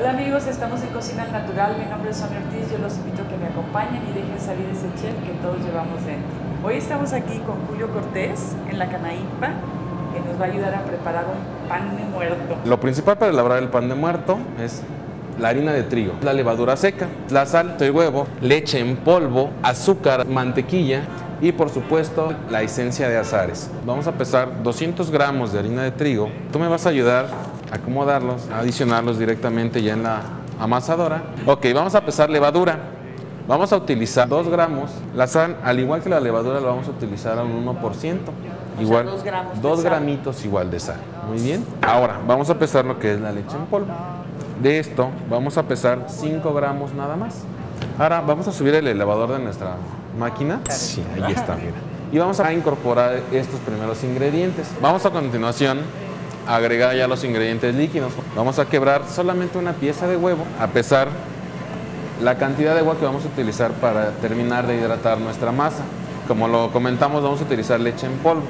Hola amigos, estamos en Cocina al Natural. Mi nombre es Sonia Ortiz. Yo los invito a que me acompañen y dejen salir ese chef que todos llevamos dentro. Hoy estamos aquí con Julio Cortés en la Canaípa, que nos va a ayudar a preparar un pan de muerto. Lo principal para elaborar el pan de muerto es la harina de trigo, la levadura seca, la sal, el huevo, leche en polvo, azúcar, mantequilla y por supuesto la esencia de azares. Vamos a pesar 200 gramos de harina de trigo. Tú me vas a ayudar acomodarlos, adicionarlos directamente ya en la amasadora. Ok, vamos a pesar levadura. Vamos a utilizar 2 gramos. La sal, al igual que la levadura, la vamos a utilizar a un 1%. Igual, dos gramos de 2 sal. gramitos igual de sal. Muy bien. Ahora, vamos a pesar lo que es la leche en polvo. De esto, vamos a pesar 5 gramos nada más. Ahora, vamos a subir el elevador de nuestra máquina. Sí, ahí está, mira. Y vamos a incorporar estos primeros ingredientes. Vamos a continuación agregar ya los ingredientes líquidos. Vamos a quebrar solamente una pieza de huevo, a pesar la cantidad de agua que vamos a utilizar para terminar de hidratar nuestra masa. Como lo comentamos, vamos a utilizar leche en polvo.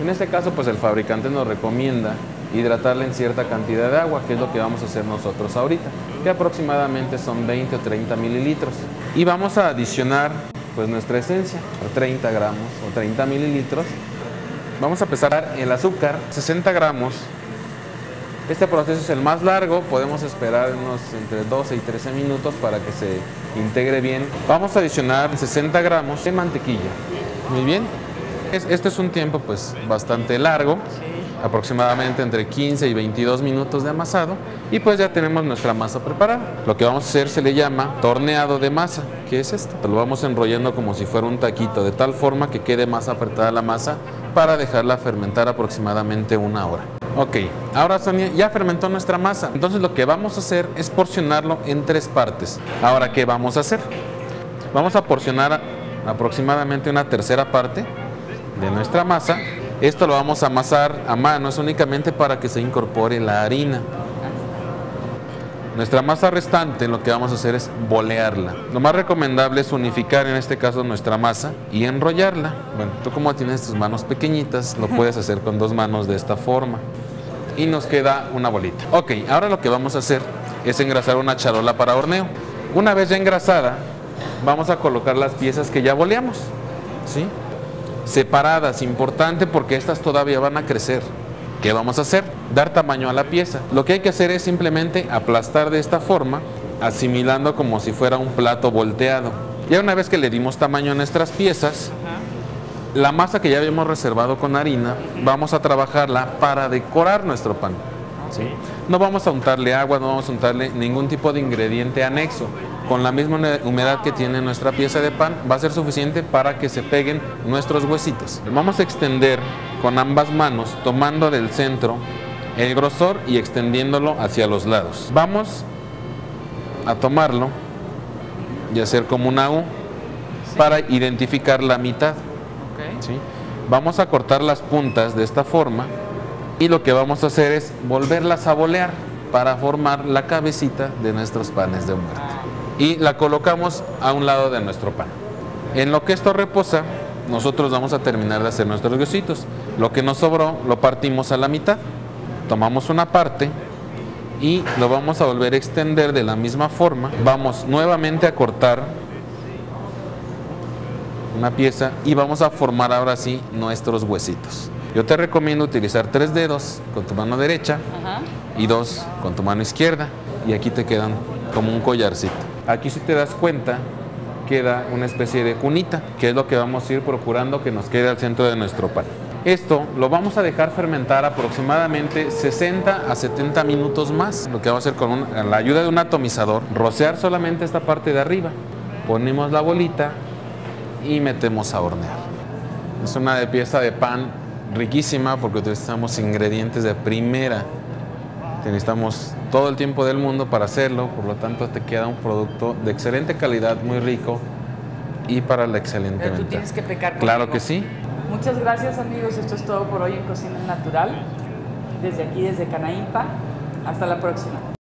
En este caso, pues el fabricante nos recomienda hidratarla en cierta cantidad de agua, que es lo que vamos a hacer nosotros ahorita, que aproximadamente son 20 o 30 mililitros. Y vamos a adicionar pues nuestra esencia, o 30 gramos o 30 mililitros. Vamos a pesar el azúcar, 60 gramos. Este proceso es el más largo, podemos esperar unos entre 12 y 13 minutos para que se integre bien. Vamos a adicionar 60 gramos de mantequilla. Muy bien. Es- Este es un tiempo pues bastante largo, aproximadamente entre 15 y 22 minutos de amasado y pues ya tenemos nuestra masa preparada. Lo que vamos a hacer se le llama torneado de masa, que es esto. Lo vamos enrollando como si fuera un taquito, de tal forma que quede más apretada la masa para dejarla fermentar aproximadamente una hora. Ok, ahora Sonia, ya fermentó nuestra masa. Entonces lo que vamos a hacer es porcionarlo en tres partes. Ahora, ¿qué vamos a hacer? Vamos a porcionar aproximadamente una tercera parte de nuestra masa. Esto lo vamos a amasar a mano, es únicamente para que se incorpore la harina. Nuestra masa restante lo que vamos a hacer es bolearla. Lo más recomendable es unificar en este caso nuestra masa y enrollarla. Bueno, tú como tienes tus manos pequeñitas, lo puedes hacer con dos manos de esta forma. Y nos queda una bolita. Ok, ahora lo que vamos a hacer es engrasar una charola para horneo. Una vez ya engrasada, vamos a colocar las piezas que ya boleamos. ¿Sí? Separadas, importante porque estas todavía van a crecer. ¿Qué vamos a hacer? Dar tamaño a la pieza. Lo que hay que hacer es simplemente aplastar de esta forma, asimilando como si fuera un plato volteado. Ya una vez que le dimos tamaño a nuestras piezas, la masa que ya habíamos reservado con harina, vamos a trabajarla para decorar nuestro pan. ¿sí? No vamos a untarle agua, no vamos a untarle ningún tipo de ingrediente anexo. Con la misma humedad que tiene nuestra pieza de pan, va a ser suficiente para que se peguen nuestros huesitos. Vamos a extender con ambas manos, tomando del centro el grosor y extendiéndolo hacia los lados. Vamos a tomarlo y hacer como una U para identificar la mitad. Vamos a cortar las puntas de esta forma y lo que vamos a hacer es volverlas a bolear para formar la cabecita de nuestros panes de muerte. Y la colocamos a un lado de nuestro pan. En lo que esto reposa, nosotros vamos a terminar de hacer nuestros huesitos. Lo que nos sobró lo partimos a la mitad. Tomamos una parte y lo vamos a volver a extender de la misma forma. Vamos nuevamente a cortar una pieza y vamos a formar ahora sí nuestros huesitos. Yo te recomiendo utilizar tres dedos con tu mano derecha Ajá. y dos con tu mano izquierda y aquí te quedan como un collarcito. Aquí si te das cuenta queda una especie de cunita, que es lo que vamos a ir procurando que nos quede al centro de nuestro pan. Esto lo vamos a dejar fermentar aproximadamente 60 a 70 minutos más. Lo que vamos a hacer con la ayuda de un atomizador, rociar solamente esta parte de arriba. Ponemos la bolita y metemos a hornear. Es una pieza de pan riquísima porque utilizamos ingredientes de primera. Necesitamos todo el tiempo del mundo para hacerlo, por lo tanto te queda un producto de excelente calidad, muy rico y para la excelente Pero tú venta. tienes que pecar Claro conmigo. que sí. Muchas gracias amigos, esto es todo por hoy en Cocina Natural. Desde aquí, desde Canaípa. Hasta la próxima.